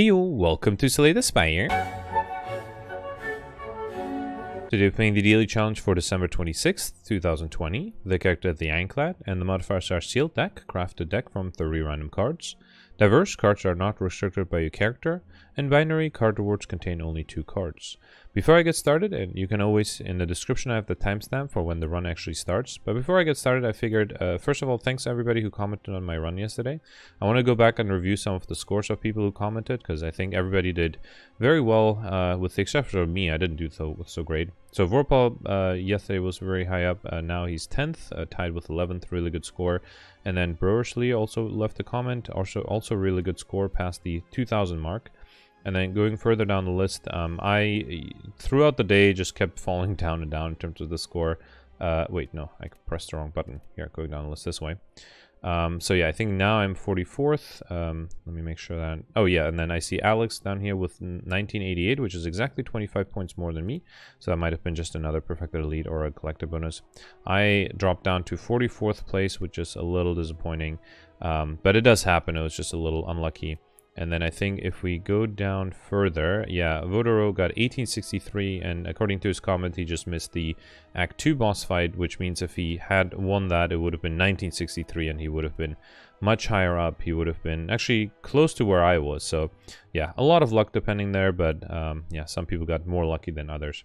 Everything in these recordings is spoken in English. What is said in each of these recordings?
Hey yo, welcome to Slay the Spire. Today we're playing the daily challenge for December 26th, 2020. The character the Ironclad and the modifiers are sealed deck, crafted deck from 30 random cards. Diverse cards are not restricted by your character, and binary card rewards contain only two cards. Before I get started, and you can always, in the description I have the timestamp for when the run actually starts, but before I get started I figured, uh, first of all, thanks everybody who commented on my run yesterday. I want to go back and review some of the scores of people who commented, because I think everybody did very well, uh, with the exception of me, I didn't do so, so great. So Vorpal uh, yesterday was very high up, uh, now he's 10th, uh, tied with 11th, really good score. And then Brewersley also left a comment, also also really good score past the 2000 mark. And then going further down the list, um, I, throughout the day, just kept falling down and down in terms of the score. Uh, wait, no, I pressed the wrong button. Here, going down the list this way. Um, so yeah, I think now I'm 44th. Um, let me make sure that... Oh yeah, and then I see Alex down here with 1988, which is exactly 25 points more than me. So that might have been just another perfected elite or a collective bonus. I dropped down to 44th place, which is a little disappointing. Um, but it does happen. It was just a little unlucky. And then I think if we go down further, yeah, Vodoro got 1863, and according to his comment, he just missed the Act 2 boss fight, which means if he had won that, it would have been 1963, and he would have been much higher up. He would have been actually close to where I was. So, yeah, a lot of luck depending there, but um, yeah, some people got more lucky than others.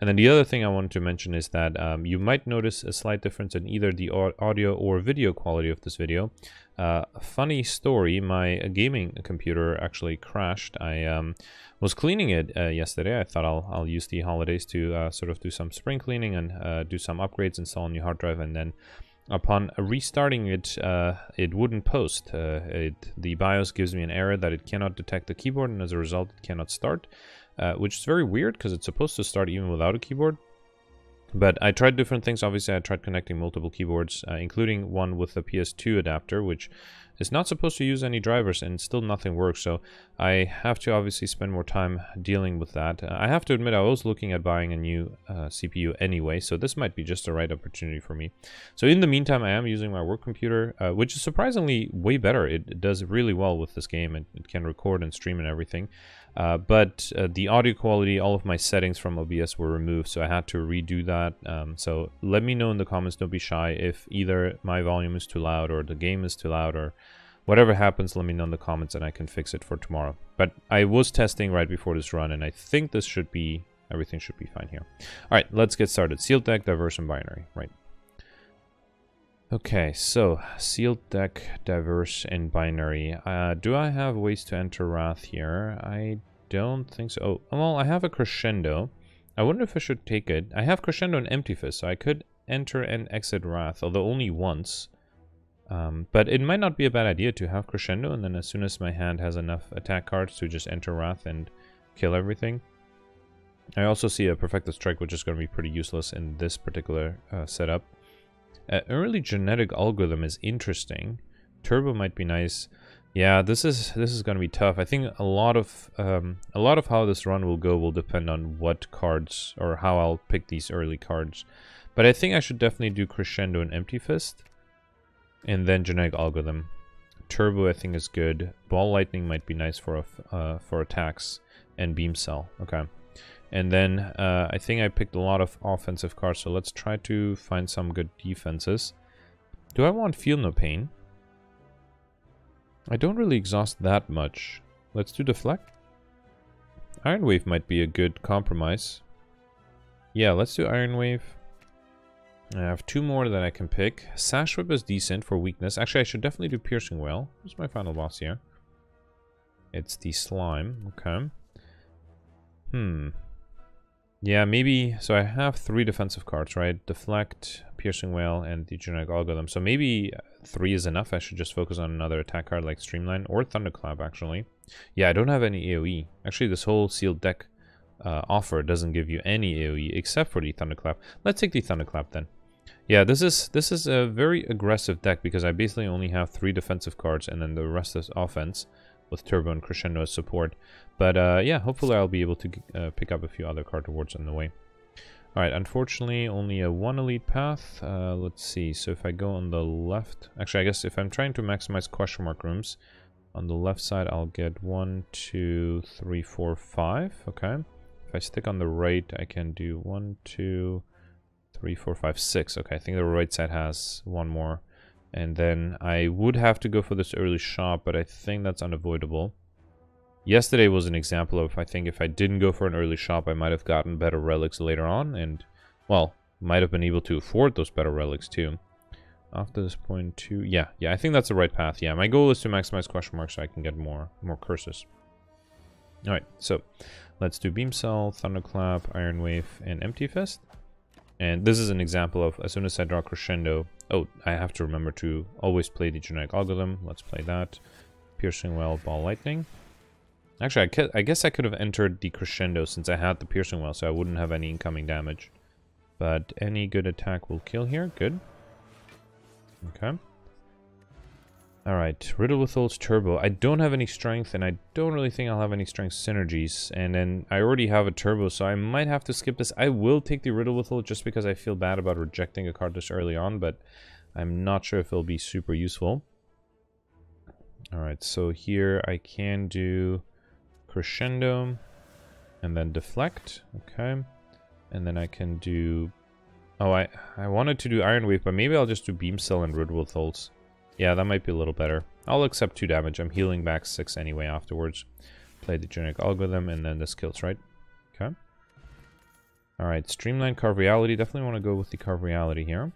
And then the other thing I wanted to mention is that um, you might notice a slight difference in either the audio or video quality of this video. Uh, funny story, my gaming computer actually crashed. I um, was cleaning it uh, yesterday. I thought I'll, I'll use the holidays to uh, sort of do some spring cleaning and uh, do some upgrades, install a new hard drive, and then upon restarting it, uh, it wouldn't post. Uh, it, the BIOS gives me an error that it cannot detect the keyboard, and as a result, it cannot start which is very weird because it's supposed to start even without a keyboard. But I tried different things. Obviously, I tried connecting multiple keyboards, uh, including one with a PS2 adapter, which is not supposed to use any drivers, and still nothing works. So I have to obviously spend more time dealing with that. Uh, I have to admit, I was looking at buying a new uh, CPU anyway, so this might be just the right opportunity for me. So in the meantime, I am using my work computer, uh, which is surprisingly way better. It, it, does really well with this game. It, it can record and stream and everything. Uh, but uh, the audio quality, all of my settings from OBS were removed, so I had to redo that. Um, so let me know in the comments, don't be shy, if either my volume is too loud or the game is too loud or whatever happens, let me know in the comments and I can fix it for tomorrow. But I was testing right before this run and I think this should be, everything should be fine here. All right, let's get started. Sealed deck, diverse, and binary, right. Okay, so sealed deck, diverse, and binary. Uh, do I have ways to enter Wrath here? I don't think so. Oh, well, I have a Crescendo. I wonder if I should take it. I have Crescendo and Empty Fist, so I could enter and exit Wrath, although only once. Um, but it might not be a bad idea to have Crescendo, and then as soon as my hand has enough attack cards to just enter Wrath and kill everything. I also see a Perfected Strike, which is going to be pretty useless in this particular uh, setup. Uh, early genetic algorithm is interesting. Turbo might be nice. Yeah, this is this is going to be tough. I think a lot of um, a lot of how this run will go will depend on what cards or how I'll pick these early cards. But I think I should definitely do Crescendo and Empty Fist, and then genetic algorithm. Turbo I think is good. Ball lightning might be nice for a, uh, for attacks, and beam cell. Okay. And then uh, I think I picked a lot of offensive cards, so let's try to find some good defenses. Do I want Feel No Pain? I don't really exhaust that much. Let's do Deflect. Iron Wave might be a good compromise. Yeah, let's do Iron Wave. I have two more that I can pick. Sash Whip is decent for weakness. Actually, I should definitely do Piercing Wail. Who's my final boss here? It's the Slime. Okay. Hmm. Yeah, maybe... So I have three defensive cards, right? Deflect, Piercing Wail, and the Genetic Algorithm. So maybe three is enough. I should just focus on another attack card like Streamline or Thunderclap, actually. Yeah, I don't have any AoE. Actually, this whole sealed deck uh, offer doesn't give you any AoE except for the Thunderclap. Let's take the Thunderclap then. Yeah, this is this is a very aggressive deck because I basically only have three defensive cards and then the rest is offense with Turbo and Crescendo support. But uh, yeah, hopefully I'll be able to uh, pick up a few other card rewards on the way. Alright, unfortunately only a one elite path. Uh, let's see, so if I go on the left... Actually, I guess if I'm trying to maximize question mark rooms, On the left side, I'll get one, two, three, four, five. Okay. If I stick on the right, I can do one, two, three, four, five, six. Okay, I think the right side has one more. And then I would have to go for this early shot, but I think that's unavoidable. Yesterday was an example of, I think if I didn't go for an early shop, I might have gotten better relics later on. And, well, might have been able to afford those better relics too. After this point two, yeah, yeah, I think that's the right path. Yeah, my goal is to maximize question marks so I can get more, more curses. All right, so let's do Beam Cell, Thunderclap, Iron Wave, and Empty Fist. And this is an example of as soon as I draw Crescendo, oh, I have to remember to always play the genetic algorithm. Let's play that. Piercing Wail, Ball Lightning. Actually, I, I guess I could have entered the Crescendo since I had the Piercing Wail, so I wouldn't have any incoming damage. But any good attack will kill here. Good. Okay. Alright, Riddle with Holes Turbo. I don't have any strength, and I don't really think I'll have any strength synergies. And then I already have a Turbo, so I might have to skip this. I will take the Riddle with Hole just because I feel bad about rejecting a card this early on, but I'm not sure if it'll be super useful. Alright, so here I can do Crescendo, and then Deflect. Okay. And then I can do Oh, I, I wanted to do Iron Wave, but maybe I'll just do Beam Cell and Riddle with Holes. Yeah, that might be a little better. I'll accept 2 damage. I'm healing back 6 anyway afterwards. Play the genetic algorithm, and then this kills, right? Okay. Alright, Streamline Carve Reality. Definitely want to go with the Carve Reality here.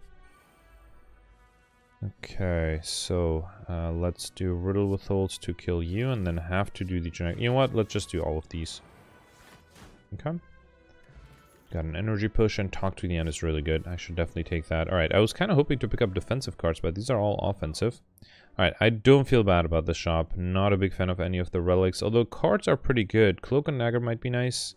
Okay, so uh, let's do Riddle with Holes to kill you, and then have to do the genetic... You know what? Let's just do all of these. Okay. Got an energy push and talk to the hand is really good. I should definitely take that. Alright, I was kind of hoping to pick up defensive cards, but these are all offensive. Alright, I don't feel bad about the shop. Not a big fan of any of the relics, although cards are pretty good. Cloak and Dagger might be nice.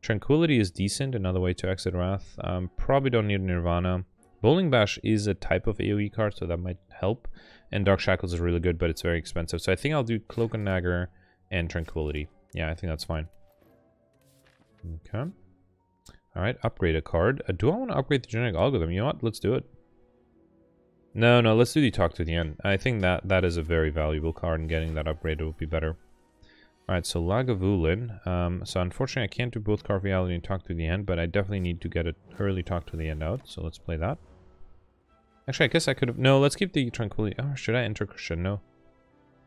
Tranquility is decent, another way to exit Wrath. Um, probably don't need Nirvana. Bowling Bash is a type of AoE card, so that might help. And Dark Shackles is really good, but it's very expensive. So I think I'll do Cloak and Dagger and Tranquility. Yeah, I think that's fine. Okay. Alright, upgrade a card. Uh, do I want to upgrade the genetic algorithm? You know what? Let's do it. No, no, let's do the talk to the hand. I think that that is a very valuable card and getting that upgraded would be better. Alright, so Lagavulin. Um, so unfortunately I can't do both Carve Reality and Talk to the Hand, but I definitely need to get an early Talk to the Hand out, so let's play that. Actually, I guess I could have... No, let's keep the Tranquility... Oh, should I enter Crescendo?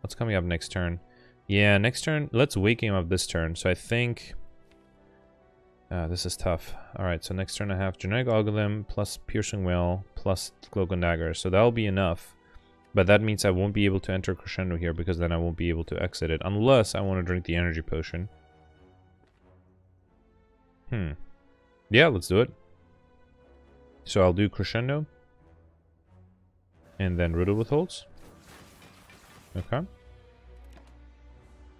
What's coming up next turn? Yeah, next turn... Let's wake him up this turn, so I think... Uh, this is tough. Alright, so next turn I have Genetic Algorithm plus Piercing Wail plus Cloak and Dagger. So that'll be enough. But that means I won't be able to enter Crescendo here because then I won't be able to exit it. Unless I want to drink the Energy Potion. Hmm. Yeah, let's do it. So I'll do Crescendo. And then Riddle with Holes. Okay.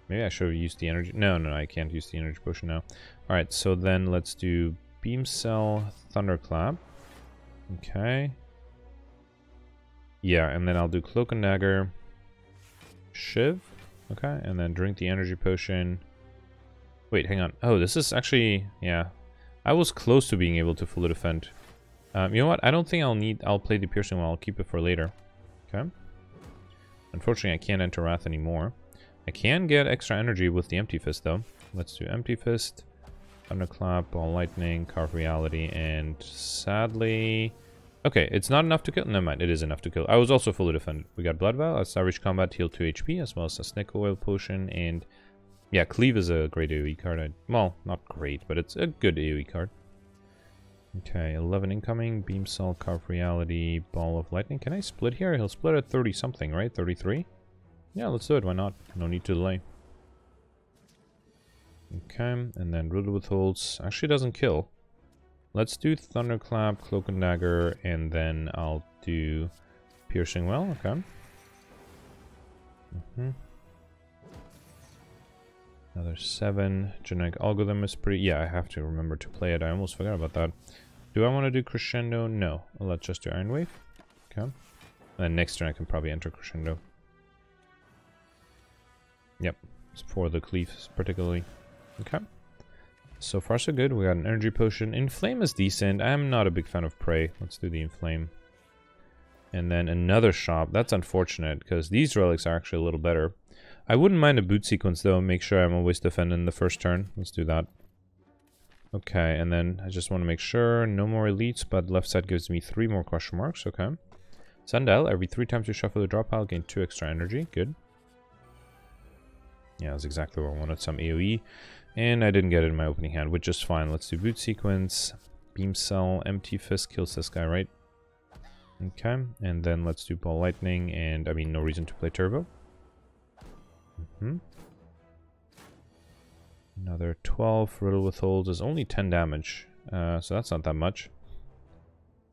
Maybe I should have used the energy. No, no, I can't use the energy potion now. Alright, so then let's do Beam Cell, Thunderclap. Okay. Yeah, and then I'll do Cloak and Dagger, Shiv. Okay, and then drink the energy potion. Wait, hang on. Oh, this is actually... Yeah. I was close to being able to fully defend. Um, you know what? I don't think I'll need... I'll play the Piercing one. I'll keep it for later. Okay. Unfortunately, I can't enter Wrath anymore. I can get extra energy with the Empty Fist, though. Let's do Empty Fist, Thunderclap, Ball Lightning, Carve Reality, and sadly... Okay, it's not enough to kill. Never mind, it is enough to kill. I was also fully defended. We got Blood Vial, a Savage Combat, heal 2 HP, as well as a Snecko Oil Potion, and... Yeah, Cleave is a great AoE card. I, well, not great, but it's a good AoE card. Okay, 11 incoming, Beam Cell, Carve Reality, Ball of Lightning. Can I split here? He'll split at 30 something, right? 33? Yeah, let's do it. Why not? No need to delay. Okay, and then Riddle with Holes actually doesn't kill. Let's do Thunderclap, Cloak and Dagger, and then I'll do Piercing Wail. Okay. Mm -hmm. Another seven. Genetic Algorithm is pretty... Yeah, I have to remember to play it. I almost forgot about that. Do I want to do Crescendo? No. Let's just do Iron Wave. Okay. And then next turn I can probably enter Crescendo. Yep, for the cleaves particularly. Okay. So far so good. We got an energy potion. Inflame is decent. I'm not a big fan of Pray. Let's do the Inflame. And then another shop. That's unfortunate because these relics are actually a little better. I wouldn't mind a boot sequence though, make sure I'm always defending the first turn. Let's do that. Okay, and then I just want to make sure no more elites, but left side gives me three more question marks. Okay. Sundial, every three times you shuffle the drop pile, gain two extra energy. Good. Yeah, that's exactly what I wanted. Some AoE. And I didn't get it in my opening hand, which is fine. Let's do boot sequence. Beam cell, empty fist kills this guy, right? Okay, and then let's do ball lightning, and I mean, no reason to play turbo. Mm -hmm. Another 12 riddle with holes is only 10 damage, uh, so that's not that much.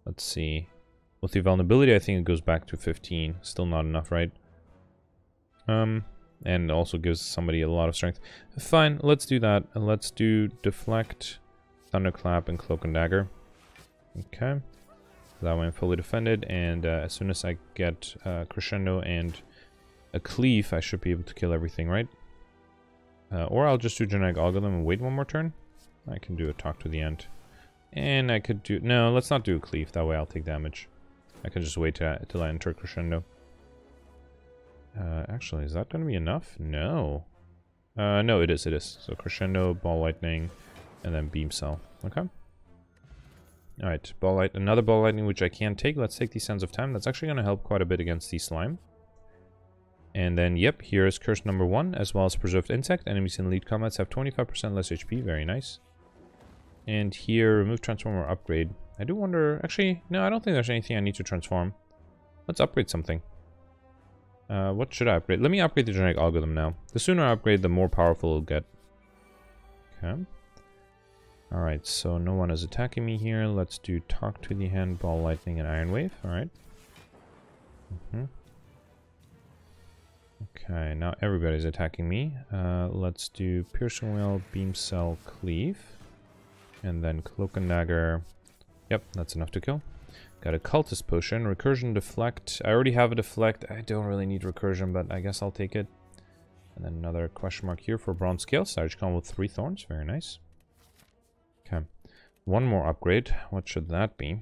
Let's see. With the vulnerability, I think it goes back to 15. Still not enough, right? Um, and also gives somebody a lot of strength. Fine, let's do that. Let's do deflect, thunderclap, and cloak and dagger. Okay. That way I'm fully defended, and uh, as soon as I get uh, crescendo and a cleave, I should be able to kill everything, right? Uh, or I'll just do genetic algorithm and wait one more turn. I can do a talk to the end. And I could do... No, let's not do a cleave. That way I'll take damage. I can just wait till I enter crescendo. Uh, actually, is that going to be enough? No. Uh, no, it is, it is. So crescendo, ball lightning, and then beam cell. Okay. Alright, ball light, another ball lightning which I can take. Let's take the Sands of Time. That's actually going to help quite a bit against the slime. And then, yep, here is curse number one, as well as preserved insect. Enemies in lead combats have 25% less HP. Very nice. And here, remove transformer upgrade. I do wonder, actually, no, I don't think there's anything I need to transform. Let's upgrade something. Uh, what should I upgrade? Let me upgrade the genetic algorithm now. The sooner I upgrade, the more powerful it'll get. Okay. Alright, so no one is attacking me here. Let's do talk to the handball, lightning, and iron wave. Alright. Mm -hmm. Okay, now everybody's attacking me. Uh, let's do Piercing Wail, Beam Cell, Cleave. And then Cloak and Dagger. Yep, that's enough to kill. Got a Cultist Potion, Recursion Deflect. I already have a Deflect. I don't really need Recursion, but I guess I'll take it. And then another question mark here for Bronze Scale. Savage Con with three thorns. Very nice. Okay. One more upgrade. What should that be?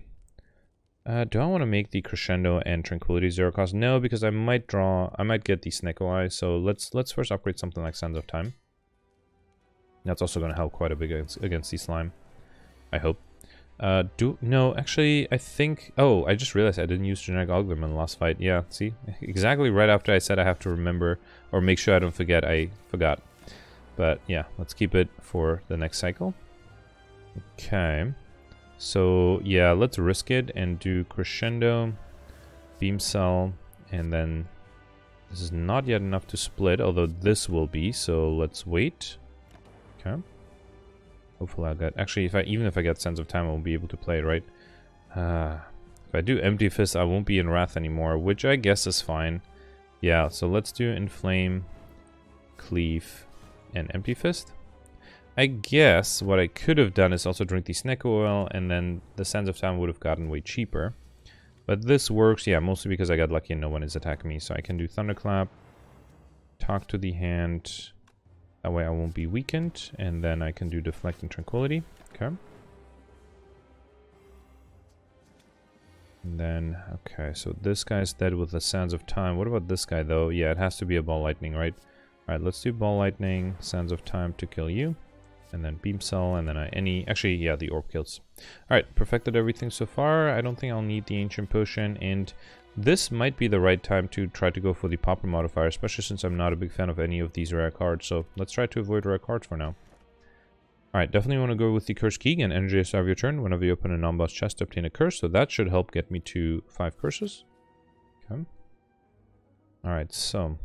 Uh, do I want to make the crescendo and tranquility zero cost? No, because I might draw, I might get the Snecko Eye. So let's let's first upgrade something like Sands of Time. That's also going to help quite a bit against, against the slime. I hope. Uh, do no, actually, I think. Oh, I just realized I didn't use genetic algorithm in the last fight. Yeah, see, exactly right after I said I have to remember or make sure I don't forget, I forgot. But yeah, let's keep it for the next cycle. Okay. So yeah, let's risk it and do Crescendo, Beam Cell, and then this is not yet enough to split, although this will be, so let's wait. Okay. Hopefully I'll get... Actually, if I even if I get Sands of Time, I won't be able to play it, right? Uh, if I do Empty Fist, I won't be in Wrath anymore, which I guess is fine. Yeah, so let's do Inflame, Cleave, and Empty Fist. I guess what I could have done is also drink the Snecko Oil, and then the Sands of Time would have gotten way cheaper. But this works, yeah, mostly because I got lucky and no one is attacking me. So I can do Thunderclap, talk to the hand, that way I won't be weakened, and then I can do Deflect and Tranquility. Okay. And then, okay, so this guy's dead with the Sands of Time. What about this guy, though? Yeah, it has to be a Ball Lightning, right? Alright, let's do Ball Lightning, Sands of Time to kill you and then beam cell, and then I, any, actually, yeah, the orb kills. Alright, perfected everything so far. I don't think I'll need the ancient potion, and this might be the right time to try to go for the Pauper modifier, especially since I'm not a big fan of any of these rare cards, so let's try to avoid rare cards for now. Alright, definitely want to go with the Curse Key and energy of your turn. Whenever you open a non-boss chest to obtain a curse, so that should help get me to five curses. Okay. Alright, so...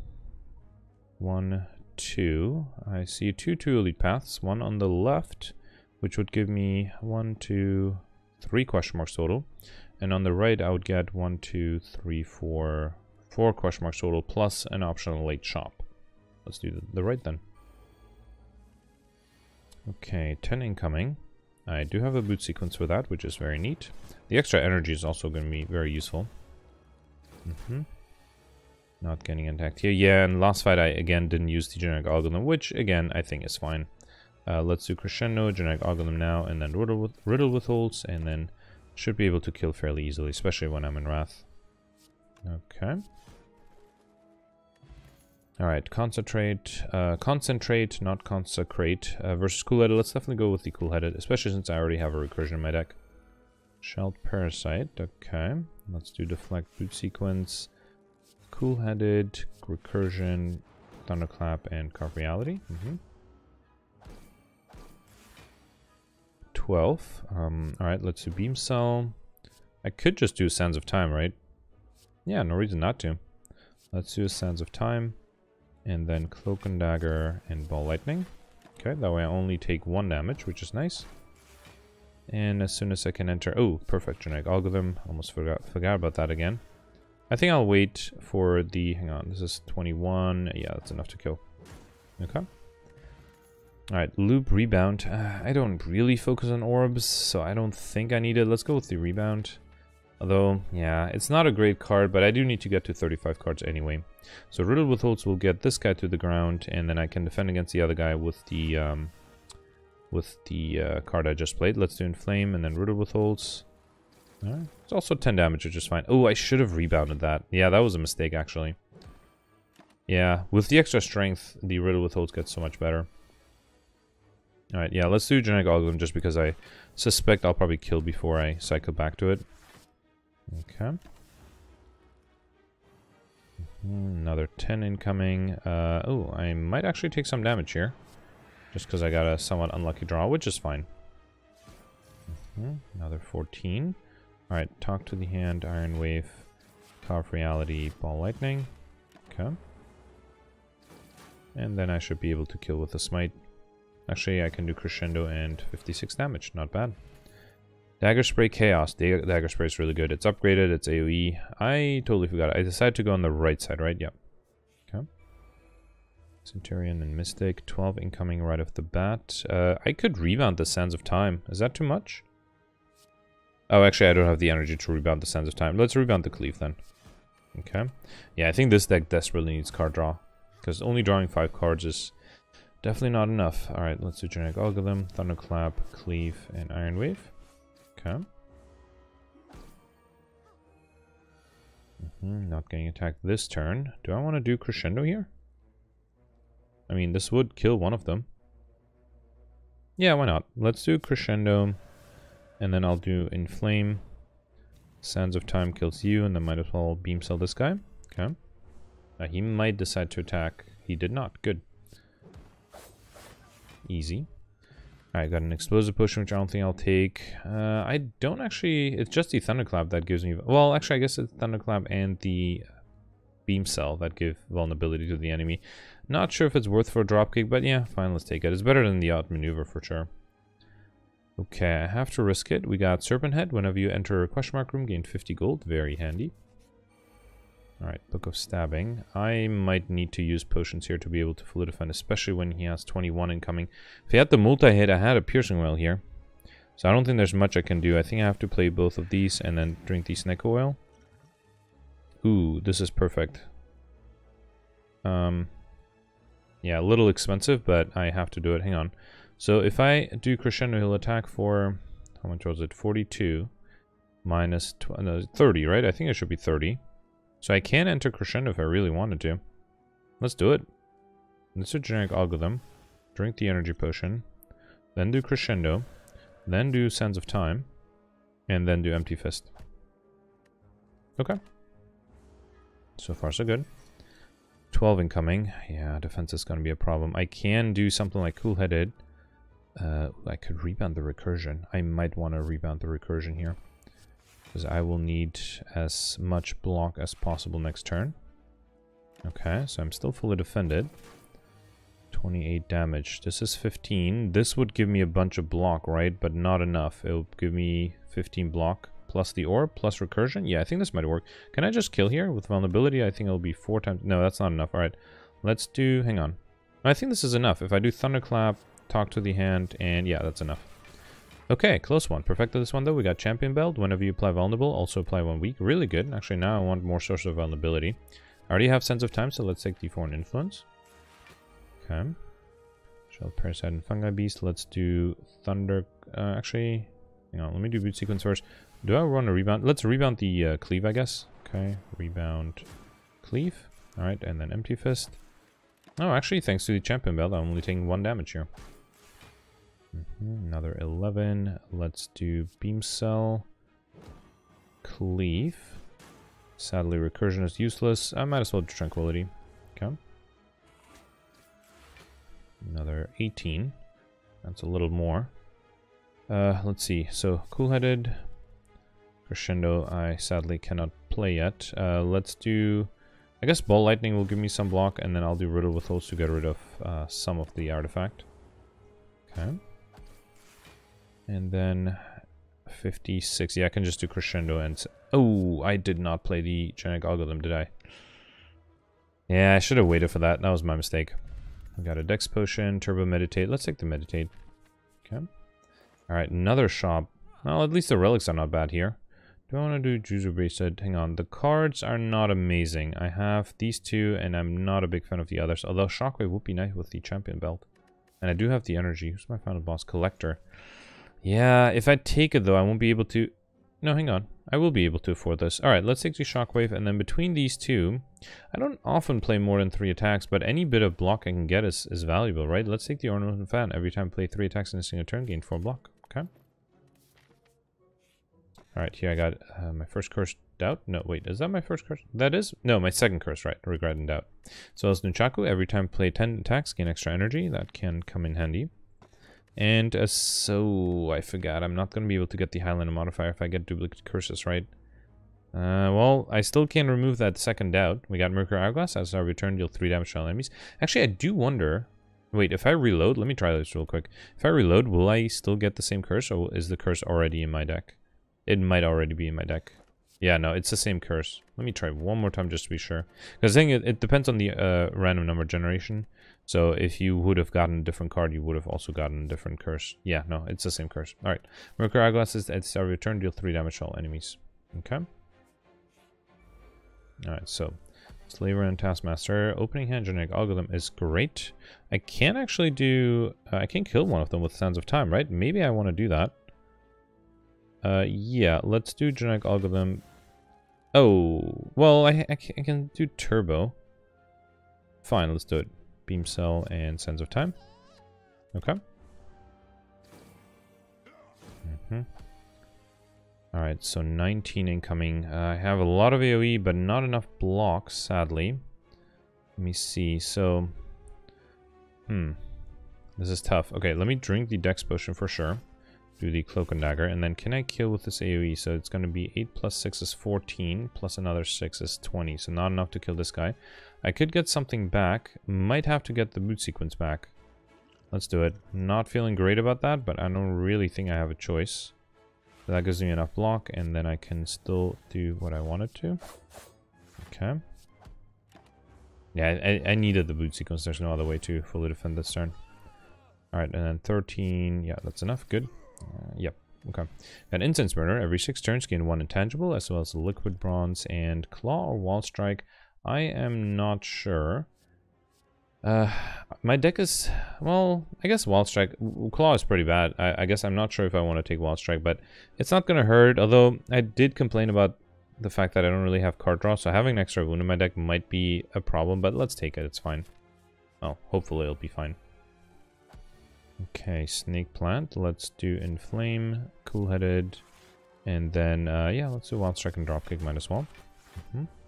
One, two. I see two two elite paths. One on the left, which would give me one, two, three question marks total. And on the right, I would get one, two, three, four, four question marks total, plus an optional late chop. Let's do the right then. Okay, 10 incoming. I do have a boot sequence for that, which is very neat. The extra energy is also going to be very useful. Mm -hmm. Not getting attacked here. Yeah, and last fight I again didn't use the genetic algorithm, which again I think is fine. Uh, let's do crescendo, genetic algorithm now, and then riddle, with, riddle with holes, and then should be able to kill fairly easily, especially when I'm in wrath. Okay. All right, concentrate, uh, concentrate, not consecrate uh, versus cool-headed. Let's definitely go with the cool-headed, especially since I already have a recursion in my deck. Shelled Parasite, okay. Let's do Deflect, Boot Sequence, Cool-headed, Recursion, Thunderclap, and Carve Reality. Mm -hmm. 12. Um, Alright, let's do Beam Cell. I could just do Sands of Time, right? Yeah, no reason not to. Let's do Sands of Time. And then Cloak and Dagger and Ball Lightning. Okay, that way I only take one damage, which is nice. And as soon as I can enter... Oh, perfect, Genetic Algorithm. Almost forgot, forgot about that again. I think I'll wait for the... Hang on, this is 21. Yeah, that's enough to kill. Okay. Alright, Loop, Rebound. Uh, I don't really focus on orbs, so I don't think I need it. Let's go with the Rebound. Although, yeah, it's not a great card, but I do need to get to 35 cards anyway. So Riddle with Holes will get this guy to the ground, and then I can defend against the other guy with the um, with the uh, card I just played. Let's do Inflame and then Riddle with Holes. Right. It's also 10 damage, which is fine. Oh, I should have rebounded that. Yeah, that was a mistake, actually. Yeah, with the extra strength, the Riddle with Holes gets so much better. Alright, yeah, let's do Genetic Algorithm just because I suspect I'll probably kill before I cycle back to it. Okay. Mm-hmm, another 10 incoming. Uh, oh, I might actually take some damage here. Just because I got a somewhat unlucky draw, which is fine. Mm -hmm. Another 14. Alright, talk to the hand, Iron Wave, Carve Reality, Ball Lightning. Okay. And then I should be able to kill with a Smite. Actually, I can do Crescendo and 56 damage. Not bad. Dagger Spray Chaos. Dagger Spray is really good. It's upgraded. It's AoE. I totally forgot. I decided to go on the right side, right? Yep. Okay. Centurion and Mystic. 12 incoming right off the bat. Uh, I could rebound the Sands of Time. Is that too much? Oh, actually, I don't have the energy to rebound the Sands of Time. Let's rebound the Cleave then. Okay. Yeah, I think this deck desperately needs card draw. Because only drawing 5 cards is definitely not enough. Alright, let's do Genetic Algorithm, Thunderclap, Cleave, and Iron Wave. Okay. Mm -hmm, not getting attacked this turn. Do I want to do Crescendo here? I mean, this would kill one of them. Yeah, why not? Let's do Crescendo. And then I'll do Inflame. Sands of Time kills you, and then might as well Beam Cell this guy. Okay. He might decide to attack. He did not. Good. Easy. I got an explosive potion, which I don't think I'll take. Uh, I don't actually... It's just the Thunderclap that gives me... Well, actually, I guess it's Thunderclap and the Beam Cell that give vulnerability to the enemy. Not sure if it's worth for a dropkick, but yeah, fine, let's take it. It's better than the outmaneuver for sure. Okay, I have to risk it. We got Serpent Head. Whenever you enter a question mark room, gain 50 gold. Very handy. Alright, Book of Stabbing. I might need to use potions here to be able to defend, especially when he has 21 incoming. If he had the multi-hit, I had a Piercing Wail here. So I don't think there's much I can do. I think I have to play both of these and then drink the Snecko Oil. Ooh, this is perfect. Um, yeah, a little expensive, but I have to do it. Hang on. So if I do Crescendo, he'll attack for, how much was it? 42 minus no, 30, right? I think it should be 30. So I can enter Crescendo if I really wanted to. Let's do it. Let's do Genetic Algorithm. Drink the Energy Potion. Then do Crescendo. Then do Sands of Time. And then do Empty Fist. Okay. So far, so good. 12 incoming. Yeah, defense is going to be a problem. I can do something like Cool-Headed. Uh, I could rebound the recursion. I might want to rebound the recursion here. Because I will need as much block as possible next turn. Okay, so I'm still fully defended. 28 damage. This is 15. This would give me a bunch of block, right? But not enough. It'll give me 15 block plus the orb plus recursion. Yeah, I think this might work. Can I just kill here with vulnerability? I think it'll be four times. No, that's not enough. All right, let's do... Hang on. I think this is enough. If I do Thunderclap, talk to the hand, and yeah, that's enough. Okay, close one. Perfected this one though. We got Champion Belt. Whenever you apply Vulnerable, also apply one weak. Really good. Actually, now I want more source of vulnerability. I already have Sands of Time, so let's take the Foreign Influence. Okay. Shell Parasite and Fungi Beast. Let's do Thunder... Uh, actually, hang on. Let me do Boot Sequence first. Do I want to rebound? Let's rebound the uh, Cleave, I guess. Okay, rebound Cleave. Alright, and then Empty Fist. Oh, actually, thanks to the champion belt, I'm only taking one damage here. Mm -hmm. Another 11. Let's do beam cell. Cleave. Sadly, recursion is useless. I might as well do tranquility. Okay. Another 18. That's a little more. Uh, let's see. So, cool-headed. Crescendo, I sadly cannot play yet. Uh, let's do... I guess Ball Lightning will give me some block, and then I'll do Riddle with Holes to get rid of uh, some of the artifact. Okay. And then 56. Yeah, I can just do Crescendo and... Oh, I did not play the Genetic Algorithm, did I? Yeah, I should have waited for that. That was my mistake. I've got a Dex Potion, Turbo Meditate. Let's take the Meditate. Okay. Alright, another shop. Well, at least the relics are not bad here. Do I want to do Juzu Bracelet? Uh, hang on. The cards are not amazing. I have these two, and I'm not a big fan of the others. Although Shockwave would be nice with the Champion Belt. And I do have the energy. Who's my final boss? Collector. Yeah, if I take it, though, I won't be able to... No, hang on. I will be able to afford this. Alright, let's take the Shockwave, and then between these two... I don't often play more than three attacks, but any bit of block I can get is, is valuable, right? Let's take the Ornament Fan. Every time I play three attacks in a single turn, gain four block. Okay. Alright, here I got uh, my first curse doubt. No, wait, is that my first curse? That is? No, my second curse, right. Regret and doubt. So as Nunchaku, every time I play 10 attacks, gain extra energy. That can come in handy. And uh, so, I forgot, I'm not going to be able to get the Highlander modifier if I get duplicate curses, right? Uh, well, I still can't remove that second doubt. We got Mercury Hourglass. As our return, deal 3 damage to all enemies. Actually, I do wonder... Wait, if I reload... Let me try this real quick. If I reload, will I still get the same curse, or is the curse already in my deck? It might already be in my deck. Yeah, no, it's the same curse. Let me try one more time just to be sure. Because I think it, it depends on the uh, random number generation. So if you would have gotten a different card, you would have also gotten a different curse. Yeah, no, it's the same curse. Alright. Mercury Hourglass is at start return, deal 3 damage to all enemies. Okay. Alright, so Slaver and Taskmaster. Opening hand genetic algorithm is great. I can actually do... Uh, I can kill one of them with Sands of Time, right? Maybe I want to do that. Uh, yeah, let's do genetic algorithm. Oh, well, I, I, I can do turbo. Fine, let's do it. Beam cell and Sands of Time. Okay. Mm -hmm. Alright, so 19 incoming. Uh, I have a lot of AoE, but not enough blocks, sadly. Let me see. So, hmm. This is tough. Okay, let me drink the Dex Potion for sure do the Cloak and Dagger. And then can I kill with this AoE? So it's going to be 8 plus 6 is 14, plus another 6 is 20. So not enough to kill this guy. I could get something back. Might have to get the boot sequence back. Let's do it. Not feeling great about that, but I don't really think I have a choice. That gives me enough block, and then I can still do what I wanted to. Okay. Yeah, I, I needed the boot sequence. There's no other way to fully defend this turn. Alright, and then 13. Yeah, that's enough. Good. Uh, yep. Okay. An incense burner. Every six turns gain one intangible, as well as liquid bronze and claw or wild strike. I am not sure. Uh, my deck is, well, I guess wild strike. Claw is pretty bad. I, I guess I'm not sure if I want to take wild strike, but it's not going to hurt. Although I did complain about the fact that I don't really have card draw, so having an extra wound in my deck might be a problem, but let's take it. It's fine. Oh, hopefully it'll be fine. Okay, snake plant. Let's do inflame, cool-headed, and then uh, yeah, let's do wild strike and dropkick might as well. Mm -hmm.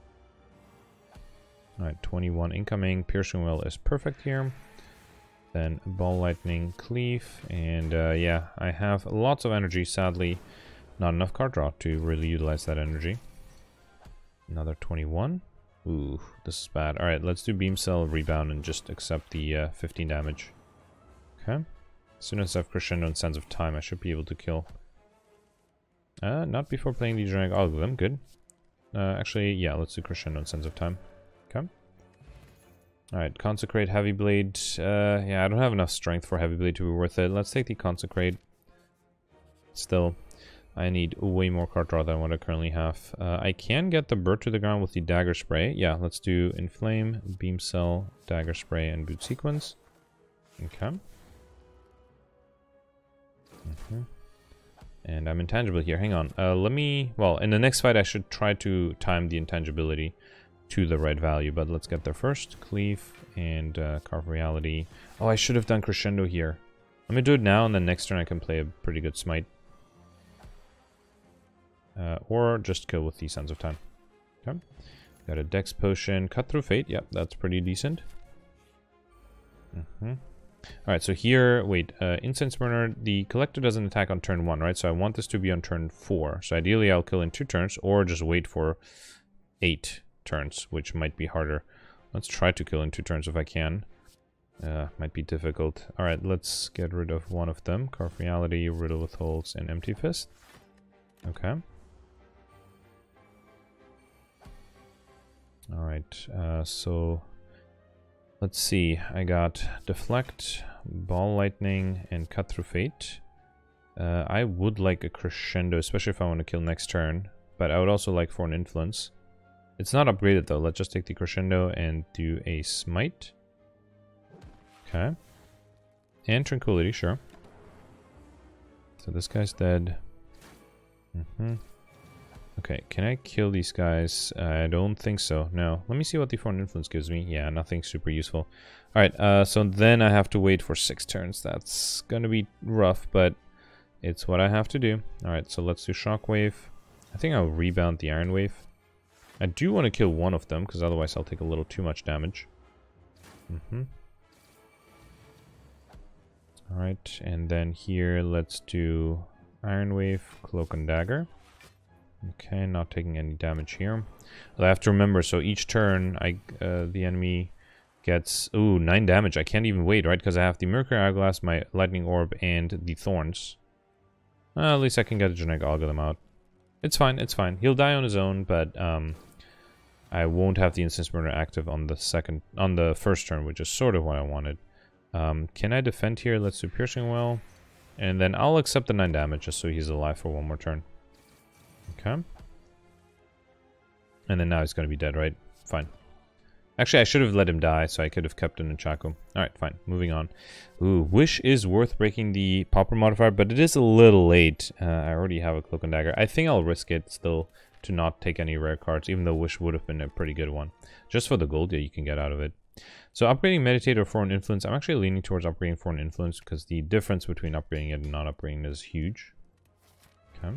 All right, 21 incoming. Piercing Wail is perfect here. Then ball lightning, cleave, and uh, yeah, I have lots of energy. Sadly, not enough card draw to really utilize that energy. Another 21. Ooh, this is bad. All right, let's do beam cell rebound and just accept the uh, 15 damage. Okay. As soon as I have Crescendo and Sands of Time, I should be able to kill. Uh, not before playing the Drag Algorithm, good. Uh, actually, yeah, let's do Crescendo and Sands of Time. Alright, Consecrate Heavy Blade. Uh, yeah, I don't have enough strength for Heavy Blade to be worth it. Let's take the Consecrate. Still, I need way more card draw than what I currently have. Uh, I can get the bird to the ground with the Dagger Spray. Yeah, let's do Inflame, Beam Cell, Dagger Spray, and Boot Sequence. Okay. Mm -hmm. And I'm intangible here. Hang on. Uh, let me... Well, in the next fight, I should try to time the intangibility. To the right value. But let's get there first. Cleave and uh, Carve Reality. Oh, I should have done Crescendo here. Let me do it now, and then next turn I can play a pretty good Smite. Uh, or just kill with the Sands of Time. Okay. Got a Dex Potion. Cut Through Fate. Yep, that's pretty decent. Mm -hmm. Alright, so here, wait, uh, Incense Burner, the Collector doesn't attack on turn 1, right? So I want this to be on turn 4. So ideally I'll kill in 2 turns, or just wait for 8 turns, which might be harder. Let's try to kill in 2 turns if I can. Uh, might be difficult. Alright, let's get rid of one of them. Carve Reality, Riddle with Holes, and Empty Fist. Okay. Alright, uh, so let's see. I got Deflect, Ball Lightning, and Cut Through Fate. Uh, I would like a Crescendo, especially if I want to kill next turn. But I would also like Foreign Influence. It's not upgraded though. Let's just take the Crescendo and do a Smite. Okay. And Tranquility, sure. So this guy's dead. Mm-hmm. Okay, can I kill these guys? I don't think so. No. Let me see what the foreign influence gives me. Yeah, nothing super useful. Alright, uh, so then I have to wait for six turns. That's gonna be rough, but it's what I have to do. Alright, so let's do Shockwave. I think I'll rebound the Iron Wave. I do want to kill one of them, because otherwise I'll take a little too much damage. Mm -hmm. Alright, and then here let's do Iron Wave, Cloak and Dagger. Okay, not taking any damage here. I have to remember, so each turn, I uh, the enemy gets... Ooh, 9 damage. I can't even wait, right? Because I have the Mercury Hourglass, my Lightning Orb, and the Thorns. Well, at least I can get a Genetic Algorithm out. It's fine, it's fine. He'll die on his own, but um, I won't have the Incense Burner active on the second, on the first turn, which is sort of what I wanted. Um, can I defend here? Let's do Piercing Wail. And then I'll accept the 9 damage just so he's alive for one more turn. Okay. And then now he's going to be dead, right? Fine. Actually, I should have let him die, so I could have kept an Nunchaku. Alright, fine. Moving on. Ooh, Wish is worth breaking the Pauper modifier, but it is a little late. Uh, I already have a Cloak and Dagger. I think I'll risk it still to not take any rare cards, even though Wish would have been a pretty good one. Just for the gold that you can get out of it. So upgrading Meditate or Foreign Influence, I'm actually leaning towards upgrading Foreign Influence because the difference between upgrading it and not upgrading is huge. Okay.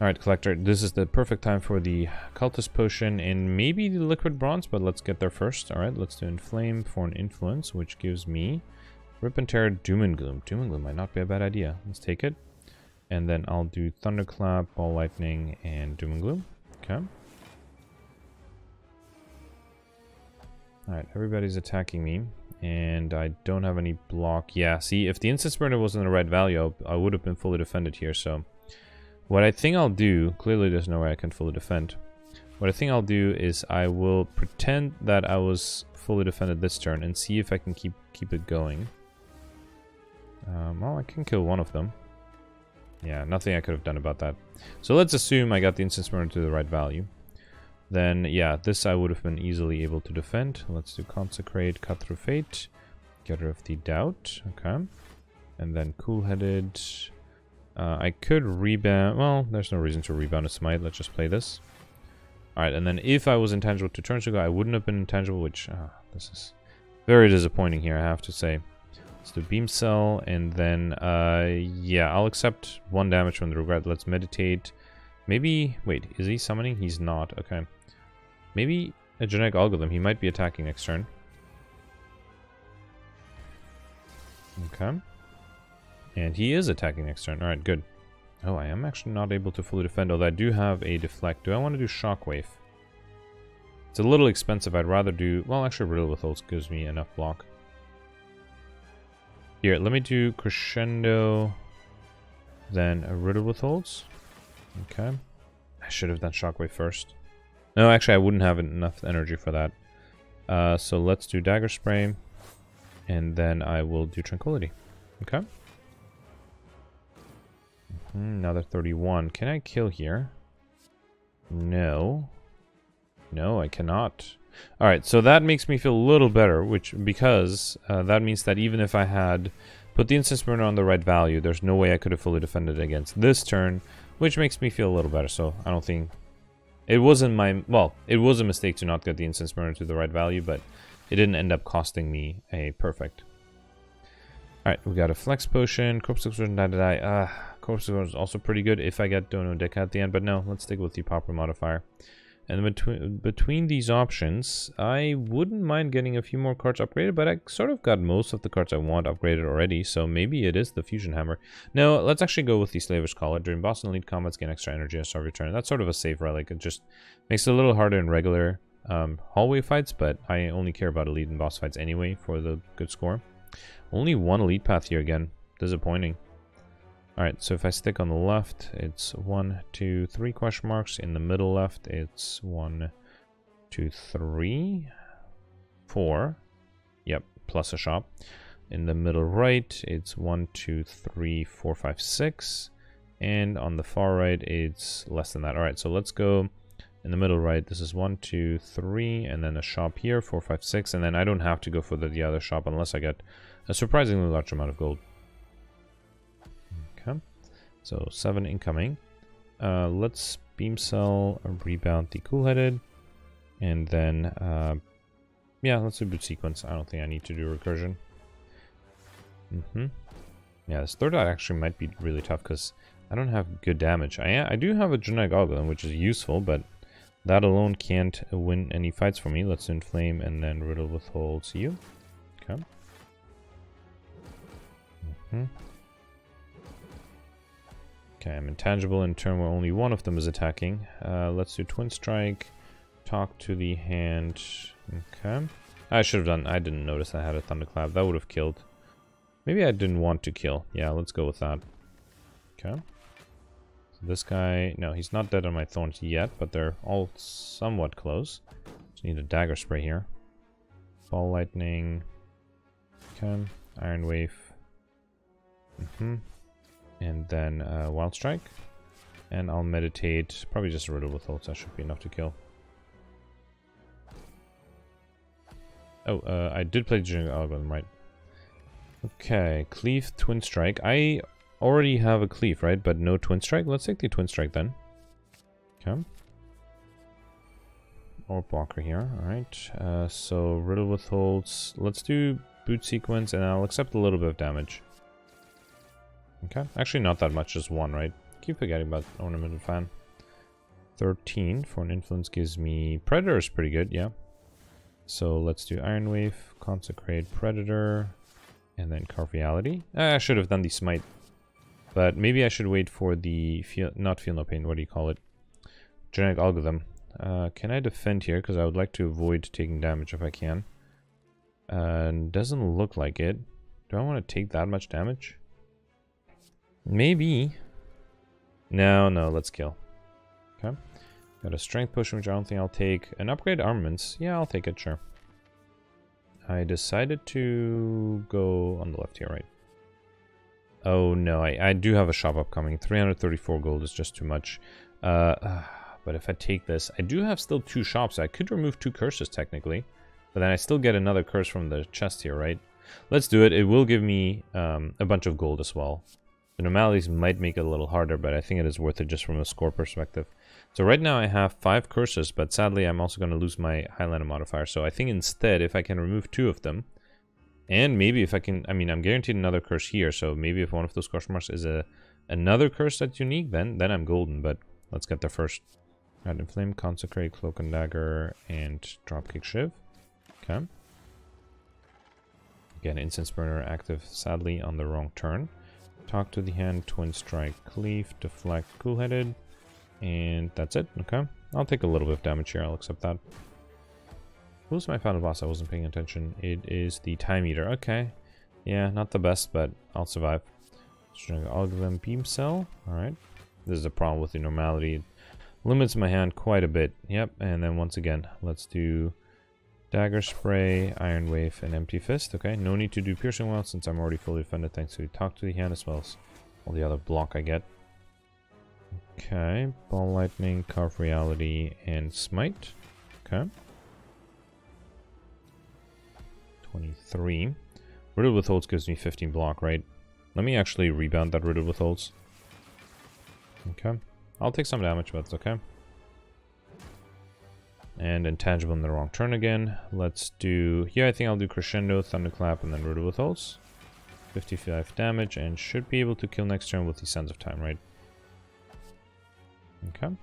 Alright, Collector, this is the perfect time for the Cultist Potion and maybe the Liquid Bronze, but let's get there first. Alright, let's do Inflame Foreign Influence, which gives me Rip and Tear Doom and Gloom. Doom and Gloom might not be a bad idea. Let's take it. And then I'll do Thunderclap, Ball Lightning, and Doom and Gloom. Okay. Alright, everybody's attacking me. And I don't have any block. Yeah, see, if the Incense Burner was in the right value, I would have been fully defended here, so... What I think I'll do, clearly there's no way I can fully defend. What I think I'll do is I will pretend that I was fully defended this turn and see if I can keep keep it going. Um, well, I can kill one of them. Yeah, nothing I could have done about that. So let's assume I got the incense burner to the right value. Then, yeah, this I would have been easily able to defend. Let's do Consecrate, Cut Through Fate, get rid of the Doubt, okay. And then Cool-Headed, uh, I could rebound. Well, there's no reason to rebound a smite. Let's just play this. Alright, and then if I was intangible two turns ago, I wouldn't have been intangible, which... Uh, this is very disappointing here, I have to say. Let's do Beam Cell, and then... Uh, yeah, I'll accept one damage from the Regret. Let's Meditate. Maybe... Wait, is he summoning? He's not. Okay. Maybe a Genetic Algorithm. He might be attacking next turn. Okay. And he is attacking next turn. Alright, good. Oh, I am actually not able to fully defend, although I do have a deflect. Do I want to do Shockwave? It's a little expensive. I'd rather do... Well, actually, Riddle with Holes gives me enough block. Here, let me do Crescendo, then a Riddle with Holes. Okay. I should have done Shockwave first. No, actually, I wouldn't have enough energy for that. Uh, so let's do Dagger Spray, and then I will do Tranquility. Okay. Hmm, another 31. Can I kill here? No. No, I cannot. Alright, so that makes me feel a little better, which because uh, that means that even if I had put the incense burner on the right value, there's no way I could have fully defended against this turn, which makes me feel a little better, so I don't think It wasn't my... Well, it was a mistake to not get the Incense Burner to the right value, but it didn't end up costing me a perfect. Alright, we got a Flex Potion, Corpse Explosion, die, die, die. Uh, Corpse Explosion is also pretty good if I get Dono Deck at the end, but no, let's stick with the Pauper modifier. And between between these options, I wouldn't mind getting a few more cards upgraded, but I sort of got most of the cards I want upgraded already, so maybe it is the Fusion Hammer. No, let's actually go with the Slaver's Collar. During boss and elite combats, gain extra energy as start return. That's sort of a safe relic. It just makes it a little harder in regular um, hallway fights, but I only care about elite and boss fights anyway for the good score. Only one elite path here again. Disappointing. Alright, so if I stick on the left, it's one, two, three question marks. In the middle left, it's one, two, three, four. Yep, plus a shop. In the middle right, it's one, two, three, four, five, six. And on the far right, it's less than that. Alright, so let's go in the middle right. This is one, two, three, and then a shop here, four, five, six. And then I don't have to go for the, the other shop unless I get a surprisingly large amount of gold. So seven incoming. Uh, let's beam cell rebound the cool-headed. And then, uh, yeah, let's do boot sequence. I don't think I need to do recursion. Mm-hmm. Yeah, this third eye actually might be really tough because I don't have good damage. I I do have a genetic algorithm, which is useful, but that alone can't win any fights for me. Let's inflame and then riddle with holes you. Okay. Mm -hmm. Okay, I'm intangible in turn where only one of them is attacking. Uh, let's do Twin Strike. Talk to the hand. Okay. I should have done... I didn't notice I had a Thunderclap. That would have killed. Maybe I didn't want to kill. Yeah, let's go with that. Okay. So this guy... No, he's not dead on my thorns yet, but they're all somewhat close. Just need a dagger spray here. Ball lightning. Okay. Iron wave. Mm-hmm and then uh, Wild Strike. And I'll meditate, probably just a Riddle with Holes, that should be enough to kill. Oh, uh, I did play the Genetic Algorithm, right. Okay, Cleave, Twin Strike. I already have a Cleave, right? But no Twin Strike? Let's take the Twin Strike then. Okay. Or blocker here, alright. Uh, so, Riddle with Holes. Let's do Boot Sequence, and I'll accept a little bit of damage. Okay, actually not that much, just one, right? Keep forgetting about Ornamented Fan. 13 Foreign Influence gives me... Predator is pretty good, yeah. So let's do Iron Wave, Consecrate Predator, and then Carve Reality. Ah, I should have done the Smite. But maybe I should wait for the... Feel, not Feel No Pain, what do you call it? Genetic Algorithm. Uh, can I defend here? Because I would like to avoid taking damage if I can. Uh, doesn't look like it. Do I want to take that much damage? Maybe. No, no, let's kill. Okay. Got a strength potion, which I don't think I'll take. An upgrade armaments. Yeah, I'll take it, sure. I decided to go on the left here, right? Oh, no, I, I do have a shop upcoming. 334 gold is just too much. Uh, but if I take this, I do have still two shops. I could remove two curses, technically. But then I still get another curse from the chest here, right? Let's do it. It will give me um, a bunch of gold as well. The normalities might make it a little harder, but I think it is worth it just from a score perspective. So right now I have five curses, but sadly I'm also going to lose my Highlander modifier. So I think instead, if I can remove two of them, and maybe if I can, I mean, I'm guaranteed another curse here, so maybe if one of those curse marks is a another curse that's unique, then then I'm golden, but let's get there first. Right, Inflame, Consecrate, Cloak and Dagger, and Dropkick Shiv. Okay. Again, Incense Burner active, sadly, on the wrong turn. Talk to the hand, Twin Strike, Cleave, Deflect, Cool-Headed. And that's it. Okay. I'll take a little bit of damage here. I'll accept that. Who's my final boss? I wasn't paying attention. It is the Time Eater. Okay. Yeah, not the best, but I'll survive. String Algorithm Beam Cell. Alright. This is a problem with the normality. It limits my hand quite a bit. Yep. And then once again, let's do Dagger Spray, Iron Wave, and Empty Fist. Okay, no need to do Piercing Wail since I'm already fully defended thanks to Talk to the Hand as well as all the other block I get. Okay, Ball Lightning, Carve Reality, and Smite. Okay. 23. Riddle with Holes gives me 15 block, right? Let me actually rebound that Riddle with Holes. Okay. I'll take some damage, but it's okay. And intangible in the wrong turn again. Let's do... Here I think I'll do Crescendo, Thunderclap, and then Root of Withholds. 55 damage, and should be able to kill next turn with the Sands of Time, right? Okay.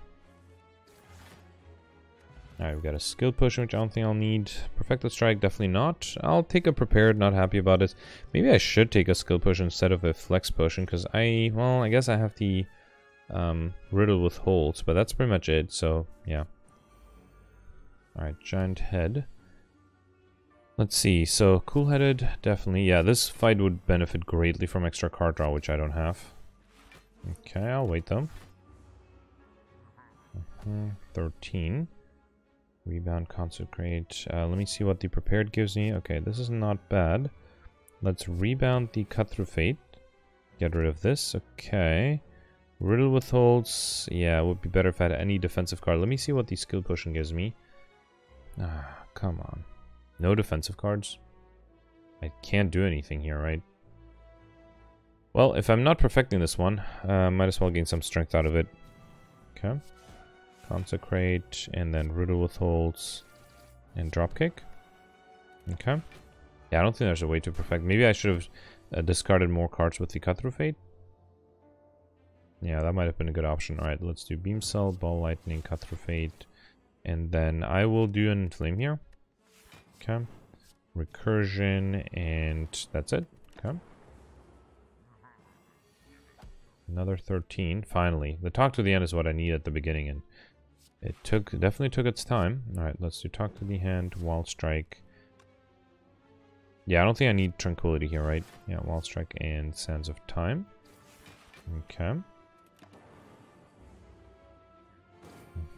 Alright, we've got a skill potion, which I don't think I'll need. Perfected Strike, definitely not. I'll take a prepared, not happy about it. Maybe I should take a skill potion instead of a flex potion, because I, well, I guess I have the um, riddle with holes, but that's pretty much it, so yeah. Alright, Giant Head. Let's see, so Cool-Headed, definitely. Yeah, this fight would benefit greatly from extra card draw, which I don't have. Okay, I'll wait though. Uh -huh, 13. Rebound, Consecrate. Uh, let me see what the Prepared gives me. Okay, this is not bad. Let's rebound the Cut Through Fate. Get rid of this. Okay. Riddle with Holes. Yeah, would be better if I had any defensive card. Let me see what the Skill Potion gives me. Ah, come on. No defensive cards? I can't do anything here, right? Well, if I'm not perfecting this one, uh, might as well gain some strength out of it. Okay. Consecrate, and then Riddle with Holes, and Dropkick. Okay. Yeah, I don't think there's a way to perfect. Maybe I should have uh, discarded more cards with the Cut Through Fate. Yeah, that might have been a good option. Alright, let's do Beam Cell, Ball Lightning, Cut Through Fate. And then I will do an Inflame here. Okay. Recursion, and that's it. Okay. Another 13, finally. The talk to the hand is what I need at the beginning, and it took definitely took its time. Alright, let's do talk to the hand, wall strike. Yeah, I don't think I need tranquility here, right? Yeah, wall strike and sands of time. Okay. Mm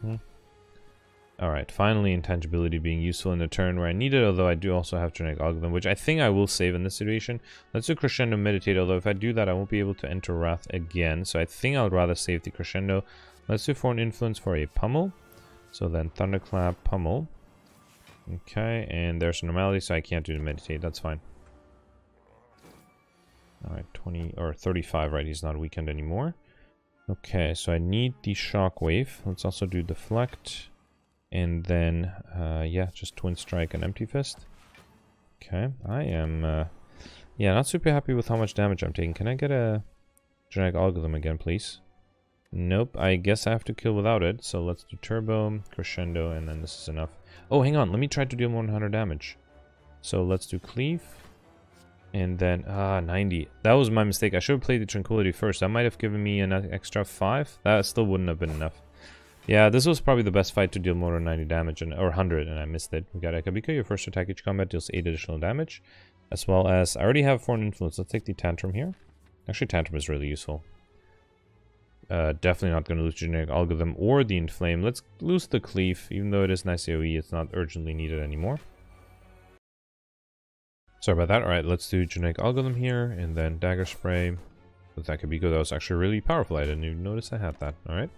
-hmm. Alright, finally intangibility being useful in a turn where I need it, although I do also have genetic algorithm, which I think I will save in this situation. Let's do Crescendo Meditate, although if I do that, I won't be able to enter Wrath again, so I think I'll rather save the Crescendo. Let's do Foreign Influence for a Pummel. So then Thunderclap, Pummel. Okay, and there's normality, so I can't do the Meditate, that's fine. Alright, 20, or 35, right, he's not weakened anymore. Okay, so I need the Shockwave. Let's also do Deflect. And then, uh, yeah, just Twin Strike and Empty Fist. Okay, I am, uh, yeah, not super happy with how much damage I'm taking. Can I get a drag algorithm again, please? Nope, I guess I have to kill without it. So let's do Turbo, Crescendo, and then this is enough. Oh, hang on, let me try to deal 100 damage. So let's do Cleave. And then, ah, 90. That was my mistake. I should have played the Tranquility first. That might have given me an extra 5. That still wouldn't have been enough. Yeah, this was probably the best fight to deal more than 90 damage, and, or 100, and I missed it. We got Akabeko, your first attack each combat deals 8 additional damage, as well as, I already have Foreign Influence, let's take the Tantrum here. Actually, Tantrum is really useful. Uh, definitely not going to lose Genetic Algorithm or the Inflame. Let's lose the Cleave, even though it is nice AoE, it's not urgently needed anymore. Sorry about that. Alright, let's do Genetic Algorithm here, and then Dagger Spray. With Akabeko, that was actually really powerful. I didn't even notice I had that. Alright.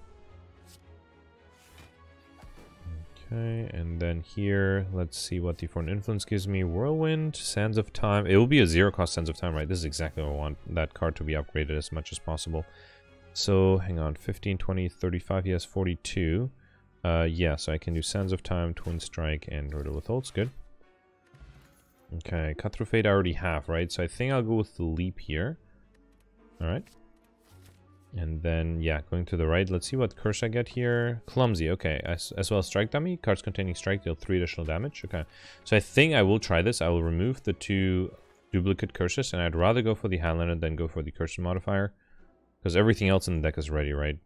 Okay, and then here, let's see what the foreign influence gives me. Whirlwind, Sands of Time. It will be a zero cost Sands of Time, right? This is exactly what I want that card to be upgraded as much as possible. So, hang on, 15, 20, 35, he has 42. Uh, yeah, so I can do Sands of Time, Twin Strike, and Riddle with Holes, good. Okay, Cut Through Fate I already have, right? So I think I'll go with the Leap here. Alright. And then, yeah, going to the right. Let's see what curse I get here. Clumsy, okay. As, as well as Strike Dummy. Cards containing Strike deal 3 additional damage. Okay. So I think I will try this. I will remove the two duplicate curses. And I'd rather go for the Highlander than go for the curse modifier. Because everything else in the deck is ready, right?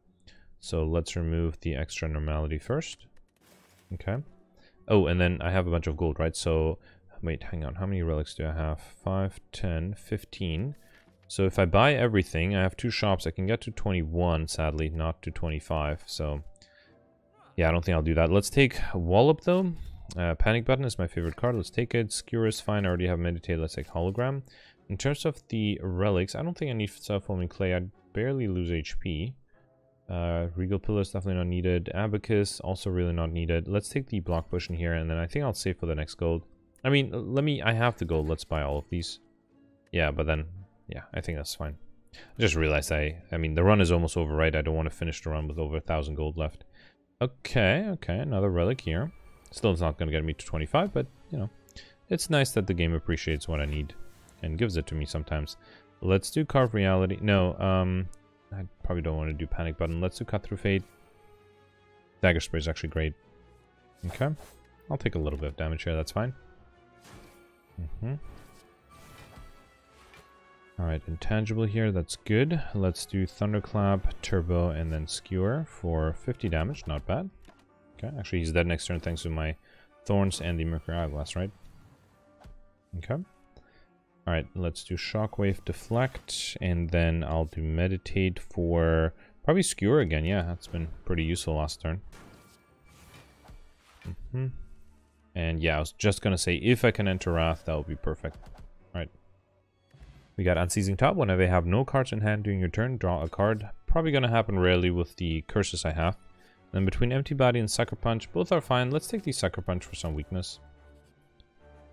So let's remove the extra normality first. Okay. Oh, and then I have a bunch of gold, right? So, wait, hang on. How many relics do I have? 5, 10, 15. So if I buy everything, I have two shops. I can get to 21, sadly, not to 25. So yeah, I don't think I'll do that. Let's take Wallop though. Uh, Panic Button is my favorite card. Let's take it. Skewer is fine. I already have Meditate. Let's take Hologram. In terms of the relics, I don't think I need Self-Forming Clay. I'd barely lose HP. Uh, Regal Pillow is definitely not needed. Abacus, also really not needed. Let's take the Block Potion here, and then I think I'll save for the next gold. I mean, let me, I have the gold. Let's buy all of these. Yeah, but then yeah, I think that's fine. I just realized I, I mean, the run is almost over, right? I don't want to finish the run with over a thousand gold left. Okay, okay, another relic here. Still, it's not going to get me to 25, but, you know, it's nice that the game appreciates what I need and gives it to me sometimes. Let's do Carve Reality. No, um, I probably don't want to do Panic Button. Let's do Cut Through Fate. Dagger Spray is actually great. Okay. I'll take a little bit of damage here, that's fine. Mm -hmm. Alright, intangible here, that's good. Let's do Thunderclap, Turbo, and then Skewer for 50 damage, not bad. Okay, actually he's dead next turn thanks to my Thorns and the Mercury Hourglass, right? Okay. Alright, let's do Shockwave, Deflect, and then I'll do Meditate for probably Skewer again. Yeah, that's been pretty useful last turn. Mm -hmm. And yeah, I was just gonna say, if I can enter Wrath, that would be perfect. We got Unceasing Top. Whenever you have no cards in hand during your turn, draw a card. Probably going to happen rarely with the curses I have. Then between Empty Body and Sucker Punch, both are fine. Let's take the Sucker Punch for some weakness.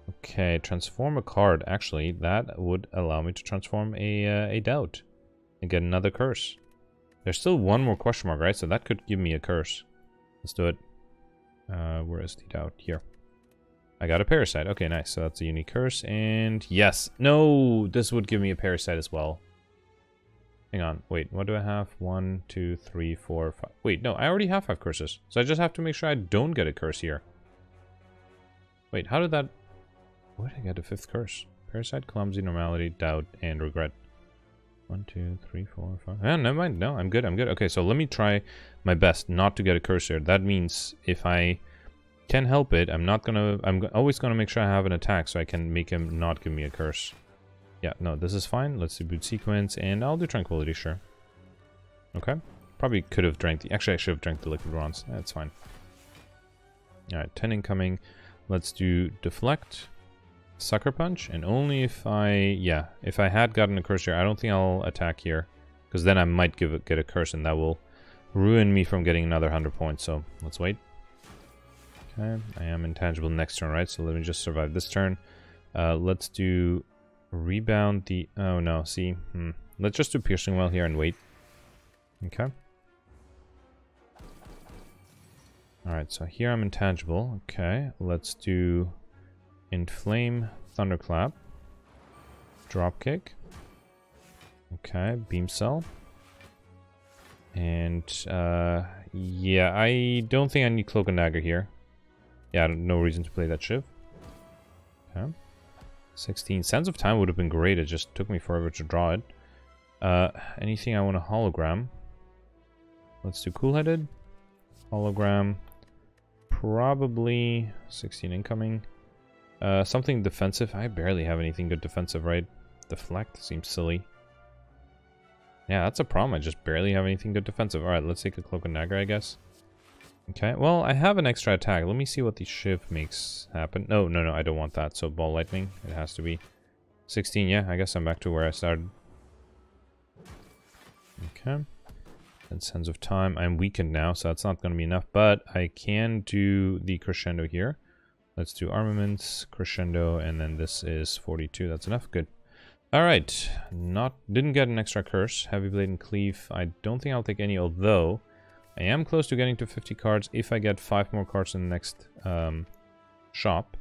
Okay, transform a card. Actually, that would allow me to transform a, uh, a Doubt and get another curse. There's still one more question mark, right? So that could give me a curse. Let's do it. Uh, where is the Doubt? Here. I got a parasite. Okay, nice. So that's a unique curse. And yes. No, this would give me a parasite as well. Hang on. Wait, what do I have? One, two, three, four, five. Wait, no, I already have five curses. So I just have to make sure I don't get a curse here. Wait, how did that... Where did I get a fifth curse? Parasite, Clumsy, Normality, Doubt, and Regret. One, two, three, four, five. Ah, never mind. No, I'm good. I'm good. Okay, so let me try my best not to get a curse here. That means if I can help it. I'm not gonna... I'm always gonna make sure I have an attack so I can make him not give me a curse. Yeah, no, this is fine. Let's do boot sequence, and I'll do tranquility, sure. Okay. Probably could have drank the... Actually, I should have drank the liquid bronze. That's fine. Alright, 10 incoming. Let's do deflect, sucker punch, and only if I... Yeah, if I had gotten a curse here, I don't think I'll attack here. Because then I might give it, get a curse, and that will ruin me from getting another 100 points. So, let's wait. Okay, I am intangible next turn, right? So let me just survive this turn. Uh, let's do rebound the... Oh no, see. Hmm. Let's just do piercing wail here and wait. Okay. Alright, so here I'm intangible. Okay, let's do inflame thunderclap. Dropkick. Okay, beam cell. And uh, yeah, I don't think I need cloak and dagger here. Yeah, no reason to play that Shiv. Okay. 16. Sands of Time would have been great. It just took me forever to draw it. Uh, anything I want to hologram? Let's do Cool-Headed. Hologram. Probably 16 incoming. Uh, something defensive. I barely have anything good defensive, right? Deflect seems silly. Yeah, that's a problem. I just barely have anything good defensive. Alright, let's take a Cloak and Dagger, I guess. Okay, well, I have an extra attack. Let me see what the Shiv makes happen. No, no, no, I don't want that. So Ball Lightning, it has to be 16. Yeah, I guess I'm back to where I started. Okay. And Sands of Time. I'm weakened now, so that's not going to be enough. But I can do the Crescendo here. Let's do Armaments, Crescendo, and then this is 42. That's enough. Good. Alright. Not Didn't get an extra curse. Heavy Blade and Cleave. I don't think I'll take any, although... I am close to getting to 50 cards if I get 5 more cards in the next um, shop.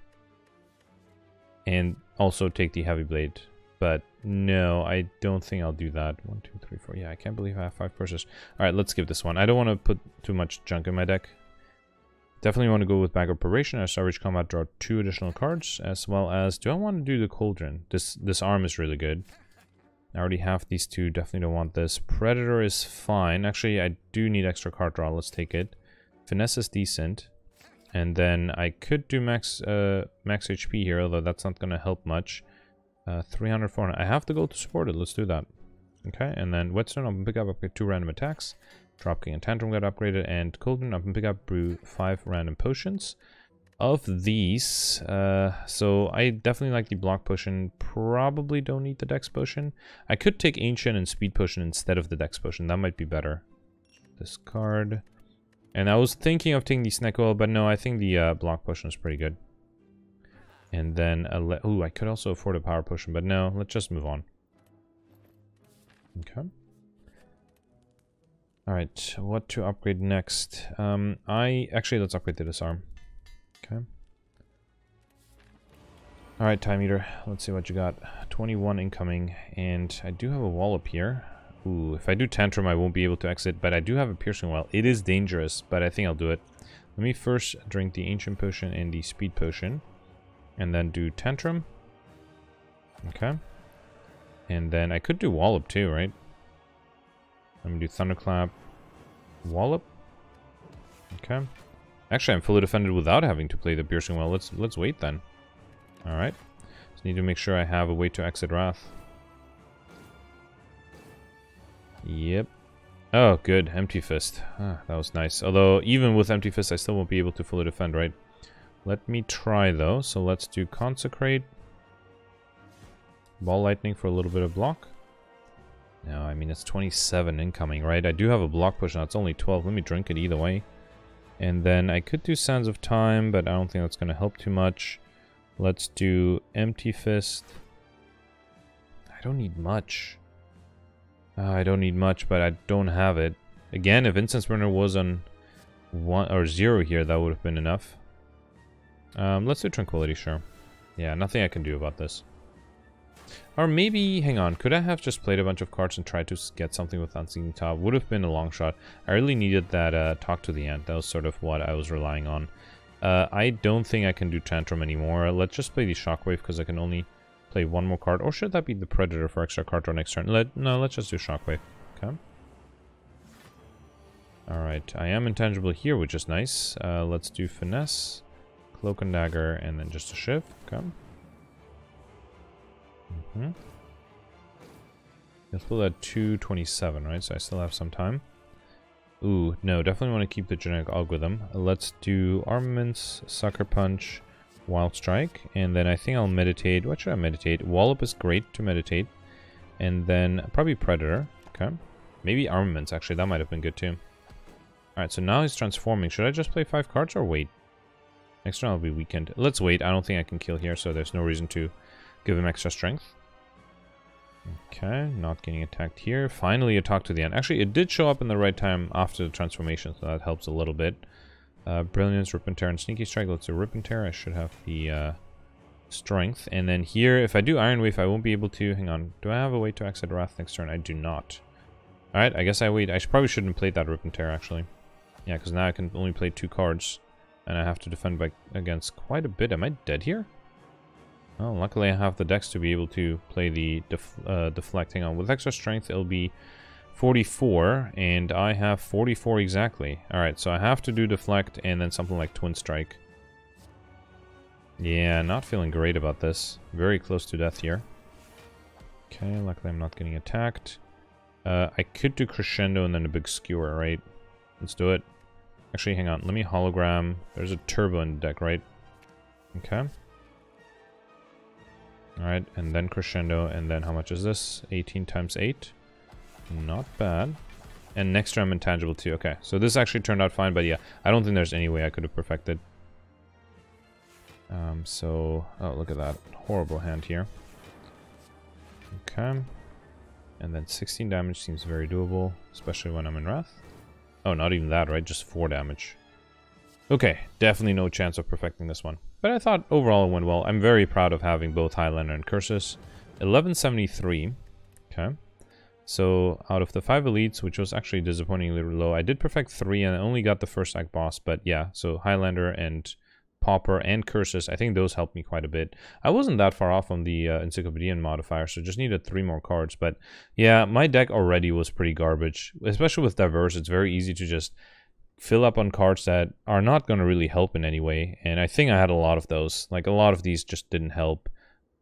And also take the Heavy Blade. But no, I don't think I'll do that. 1, 2, 3, 4. Yeah, I can't believe I have 5 purses. Alright, let's skip this one. I don't want to put too much junk in my deck. Definitely want to go with Bag of Preparation. As Savage Combat, draw 2 additional cards. As well as, do I want to do the Cauldron? This, this arm is really good. I already have these two. Definitely don't want this. Predator is fine. Actually, I do need extra card draw. Let's take it. Finesse is decent. And then I could do max uh, max HP here, although that's not going to help much. Uh, 300, 400. I have to go to support it. Let's do that. Okay, and then Whetstone, I'm pick up, up two random attacks. Dropkick and Tantrum got upgraded, and Cauldron, I'm pick up brew five random potions of these, uh, so I definitely like the block potion. Probably don't need the dex potion. I could take ancient and speed potion instead of the dex potion. That might be better. Discard. And I was thinking of taking the Snecko oil, but no, I think the uh, block potion is pretty good. And then, oh, I could also afford a power potion, but no, let's just move on. Okay. Alright, what to upgrade next? Um, I, actually, let's upgrade the disarm. Okay. Alright, time eater. Let's see what you got. 21 incoming, and I do have a wall up here. Ooh, if I do tantrum, I won't be able to exit, but I do have a piercing wail. It is dangerous, but I think I'll do it. Let me first drink the ancient potion and the speed potion, and then do tantrum. Okay. And then I could do wallop too, right? Let me do thunderclap, wallop. Okay. Actually, I'm fully defended without having to play the piercing wail. Let's let's wait then. All right. Just need to make sure I have a way to exit wrath. Yep. Oh, good. Empty Fist. Ah, that was nice. Although, even with Empty Fist, I still won't be able to fully defend, right? Let me try, though. So let's do Consecrate. Ball Lightning for a little bit of block. No, I mean, it's 27 incoming, right? I do have a block push now. It's only 12. Let me drink it either way. And then I could do Sands of Time, but I don't think that's going to help too much. Let's do Empty Fist. I don't need much. Uh, I don't need much, but I don't have it. Again, if Incense Burner was on one or zero here, that would have been enough. Um, let's do Tranquility, sure. Yeah, nothing I can do about this. Or maybe, hang on, could I have just played a bunch of cards and tried to get something with Unseen Top? Would have been a long shot. I really needed that uh, Talk to the Hand. That was sort of what I was relying on. Uh, I don't think I can do Tantrum anymore. Let's just play the Shockwave because I can only play one more card. Or should that be the Predator for extra card draw next turn? Let, no, let's just do Shockwave. Okay. Alright, I am intangible here, which is nice. Uh, let's do Finesse, Cloak and Dagger, and then just a Shiv. Okay. Mm -hmm. Let's pull at 227, right? So I still have some time. Ooh, no, definitely want to keep the genetic algorithm. Let's do Armaments, Sucker Punch, Wild Strike, and then I think I'll meditate. What should I meditate? Wallop is great to meditate. And then probably Predator. Okay. Maybe Armaments, actually. That might have been good too. Alright, so now he's transforming. Should I just play five cards or wait? Next turn I'll be weakened. Let's wait. I don't think I can kill here, so there's no reason to give him extra strength. Okay, not getting attacked here. Finally a talk to the hand. Actually, it did show up in the right time after the transformation, so that helps a little bit. Uh, Brilliance, Rip and Tear, and Sneaky Strike. Let's do Rip and Tear. I should have the uh, strength. And then here, if I do Iron Wave, I won't be able to... Hang on. Do I have a way to exit Wrath next turn? I do not. Alright, I guess I wait. I should, probably shouldn't played that Rip and Tear, actually. Yeah, because now I can only play two cards. And I have to defend by, against quite a bit. Am I dead here? Well, luckily I have the dex to be able to play the def uh, deflecting on. With extra strength, it'll be 44, and I have 44 exactly. Alright, so I have to do deflect and then something like twin strike. Yeah, not feeling great about this. Very close to death here. Okay, luckily I'm not getting attacked. Uh, I could do crescendo and then a big skewer, right? Let's do it. Actually, hang on. Let me hologram. There's a turbo in the deck, right? Okay. Alright, and then crescendo, and then how much is this? 18 times 8. Not bad. And next I'm intangible too. Okay, so this actually turned out fine, but yeah, I don't think there's any way I could have perfected. Um, so, oh, look at that. Horrible hand here. Okay. And then 16 damage seems very doable, especially when I'm in Wrath. Oh, not even that, right? Just 4 damage. Okay, definitely no chance of perfecting this one. But I thought overall it went well. I'm very proud of having both Highlander and Curses. 1173. Okay. So out of the five elites, which was actually disappointingly low, I did perfect three and I only got the first act boss. But yeah, so Highlander and Pauper and Curses, I think those helped me quite a bit. I wasn't that far off on the uh, Encyclopedian modifier, so just needed three more cards. But yeah, my deck already was pretty garbage, especially with Diverse. It's very easy to just fill up on cards that are not going to really help in any way. And I think I had a lot of those. Like, a lot of these just didn't help.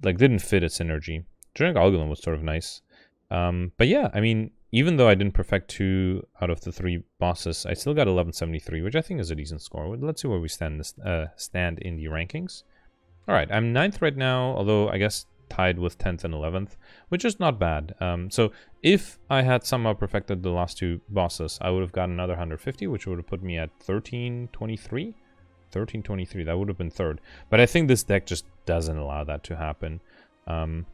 Like, didn't fit its synergy. Genetic Algorithm was sort of nice. Um, but yeah, I mean, even though I didn't perfect two out of the three bosses, I still got 1173, which I think is a decent score. Let's see where we stand, this, uh, stand in the rankings. All right, I'm ninth right now, although I guess tied with 10th and 11th, which is not bad. Um, so if I had somehow perfected the last two bosses, I would have gotten another 150, which would have put me at 1323. 1323, that would have been third. But I think this deck just doesn't allow that to happen. Um,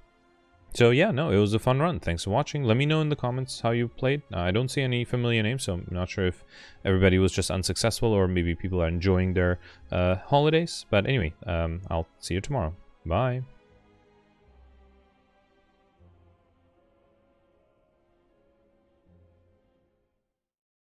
so yeah, no, it was a fun run. Thanks for watching. Let me know in the comments how you played. Uh, I don't see any familiar names, so I'm not sure if everybody was just unsuccessful or maybe people are enjoying their uh, holidays. But anyway, um, I'll see you tomorrow. Bye.